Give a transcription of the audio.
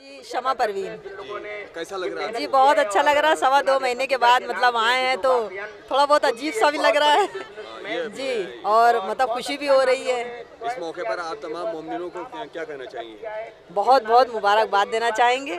जी शमा परवीन। कैसा लग रहा है? जी बहुत अच्छा लग रहा है। सवा दो महीने के बाद मतलब आए हैं तो थोड़ा बहुत अजीब सा भी लग रहा है। जी और मतलब खुशी भी हो रही है। इस मौके पर आप तमाम मोमिनों को क्या कहना चाहिए बहुत बहुत मुबारकबाद देना चाहेंगे।